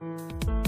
Música